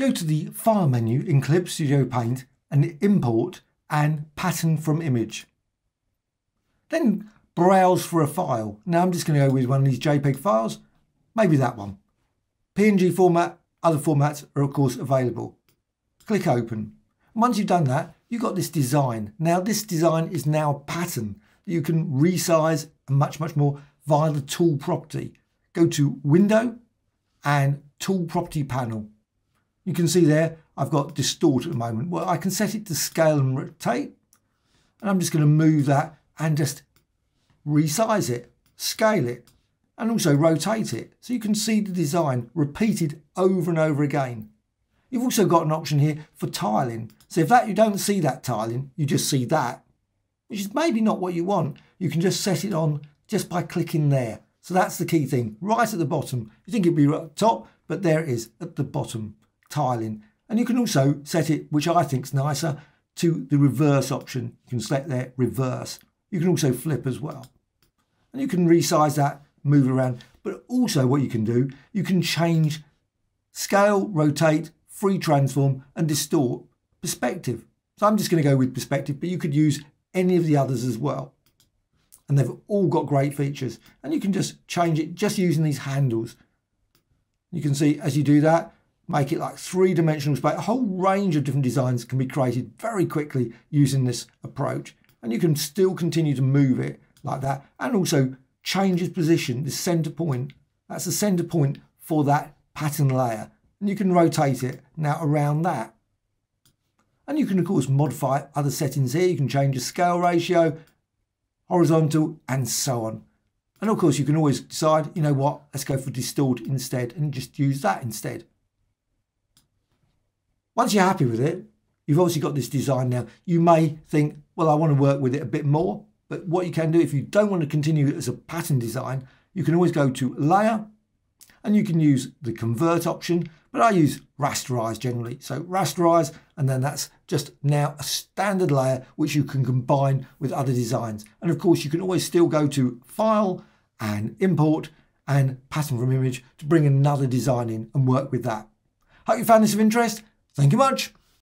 Go to the File menu in Clip Studio Paint and import and pattern from image. Then browse for a file. Now I'm just going to go with one of these JPEG files, maybe that one. PNG format, other formats are of course available. Click open. Once you've done that, you've got this design. Now this design is now a pattern that you can resize and much, much more via the tool property. Go to window and tool property panel. You can see there, I've got distort at the moment. Well, I can set it to scale and rotate. And I'm just going to move that and just resize it, scale it, and also rotate it. So you can see the design repeated over and over again. You've also got an option here for tiling. So if that you don't see that tiling, you just see that, which is maybe not what you want. You can just set it on just by clicking there. So that's the key thing, right at the bottom. You think it'd be right at the top, but there it is at the bottom, tiling. And you can also set it, which I think is nicer, to the reverse option. You can select there, reverse. You can also flip as well. And you can resize that, move around. But also what you can do, you can change scale, rotate, free transform, and distort perspective. So I'm just going to go with perspective, but you could use any of the others as well and they've all got great features. And you can just change it just using these handles. You can see as you do that, make it like three-dimensional space. A whole range of different designs can be created very quickly using this approach. And you can still continue to move it like that and also change its position, the center point. That's the center point for that pattern layer. And you can rotate it now around that. And you can of course modify other settings here. You can change the scale ratio, horizontal, and so on. And of course, you can always decide, you know what, let's go for distort instead and just use that instead. Once you're happy with it, you've obviously got this design now. You may think, well, I want to work with it a bit more. But what you can do, if you don't want to continue as a pattern design, you can always go to Layer, and you can use the Convert option, but I use rasterize generally. So rasterize, and then that's just now a standard layer which you can combine with other designs. And of course, you can always still go to File and Import and Pattern from Image to bring another design in and work with that. Hope you found this of interest. Thank you much.